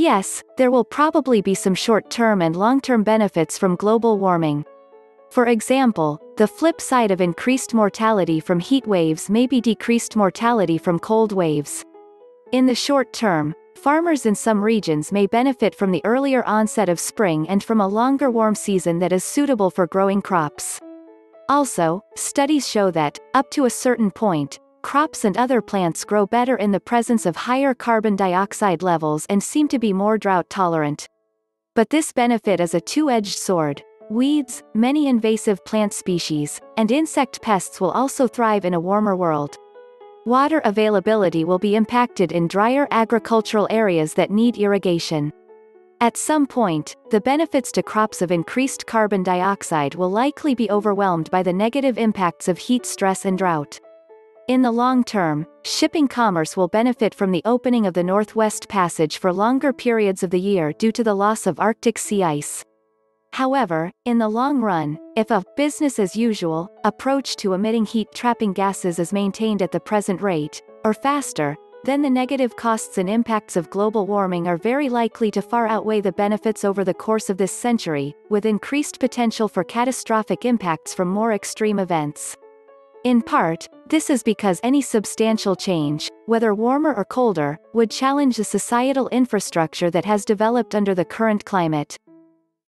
Yes, there will probably be some short-term and long-term benefits from global warming. For example, the flip side of increased mortality from heat waves may be decreased mortality from cold waves. In the short term, farmers in some regions may benefit from the earlier onset of spring and from a longer warm season that is suitable for growing crops. Also, studies show that, up to a certain point, crops and other plants grow better in the presence of higher carbon dioxide levels and seem to be more drought tolerant. But this benefit is a two-edged sword. Weeds, many invasive plant species, and insect pests will also thrive in a warmer world. Water availability will be impacted in drier agricultural areas that need irrigation. At some point, the benefits to crops of increased carbon dioxide will likely be overwhelmed by the negative impacts of heat stress and drought. In the long term, shipping commerce will benefit from the opening of the Northwest Passage for longer periods of the year due to the loss of Arctic sea ice. However, in the long run, if a business as usual approach to emitting heat-trapping gases is maintained at the present rate, or faster, then the negative costs and impacts of global warming are very likely to far outweigh the benefits over the course of this century, with increased potential for catastrophic impacts from more extreme events. In part, this is because any substantial change, whether warmer or colder, would challenge the societal infrastructure that has developed under the current climate.